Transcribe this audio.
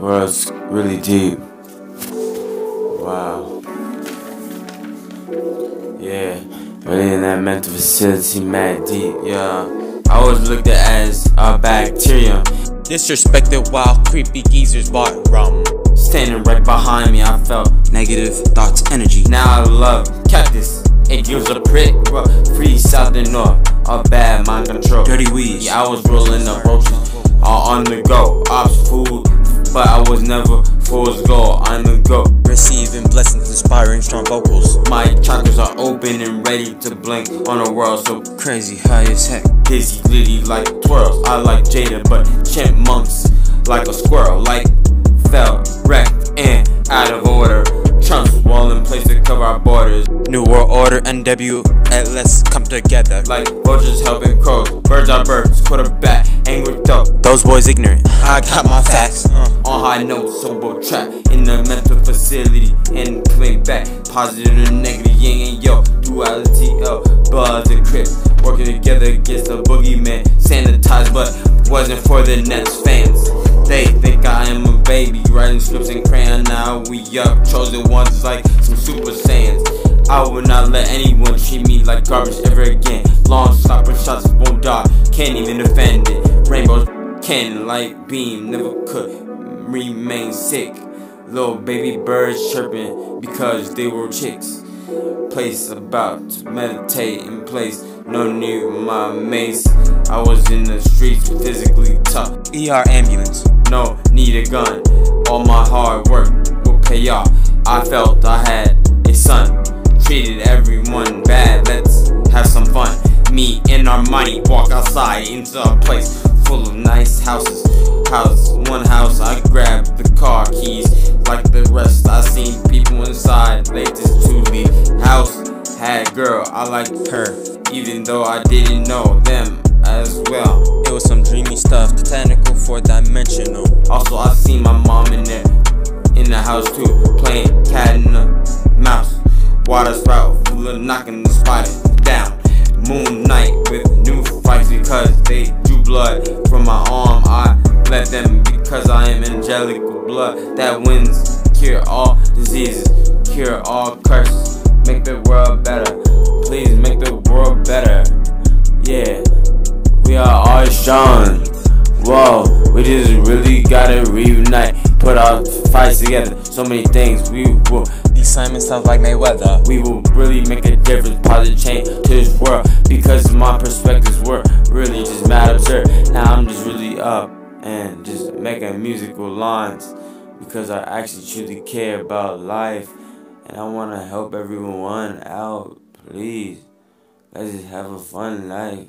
World's really deep. Wow. Yeah, really in that mental facility, mad deep. Yeah, I always looked at as a bacterium. Disrespected while creepy geezers bought rum. Standing right behind me, I felt Negative thoughts, energy. Now I love cactus. It gives a prick, bro. Free south and north. A bad mind control. Dirty weeds. Yeah, I was rolling the roaches. All on the go. Was never fool's goal. On the go. Receiving blessings, inspiring strong vocals. My chakras are open and ready to blink on a world so Crazy high as heck. dizzy, glitty like twirls. I like Jada, but chipmunks like a squirrel. Like World Order, NW, and let's come together. Like vultures helping crows. Birds are birds. Quarterback, angry though. Those boys ignorant. I got my facts. Uh. On high notes, sober trap in the mental facility and coming back. Positive and negative, yin and yo. Duality, L, Bloods and Crips. Working together against the boogeyman. Sanitized, but wasn't for the Nets fans. They think I am a baby, writing scripts in crayon. Now we up, chosen ones like some Super Saiyans. I will not let anyone treat me like garbage ever again. Long stopper shots won't die, can't even defend it. Rainbows cannon light beam never could remain sick. Little baby birds chirping because they were chicks. Place about to meditate in place. No need my mace. I was in the streets physically tough. ER ambulance. No need a gun. All my hard work will pay off. I felt I had our money walk outside into a place full of nice houses. House, one house, I grabbed the car keys. Like the rest, I seen people inside. Latest to leave. House had girl, I liked her. Even though I didn't know them as well. It was some dreamy stuff, technical four dimensional. Also, I seen my mom in there, in the house too, playing cat and the mouse. Water spout, full of knocking the spider angelical blood that wins, cure all diseases, cure all curses, make the world better. Please make the world better. Yeah, we are all strong. Whoa, we just really gotta reunite, put our fights together. So many things we will, These Simon sounds like Mayweather. we will really make a difference, positive change to this world. Because my perspectives were really just mad absurd. Now I'm just really up and just making musical lines because I actually truly care about life and I want to help everyone out. Please, let's just have a fun life.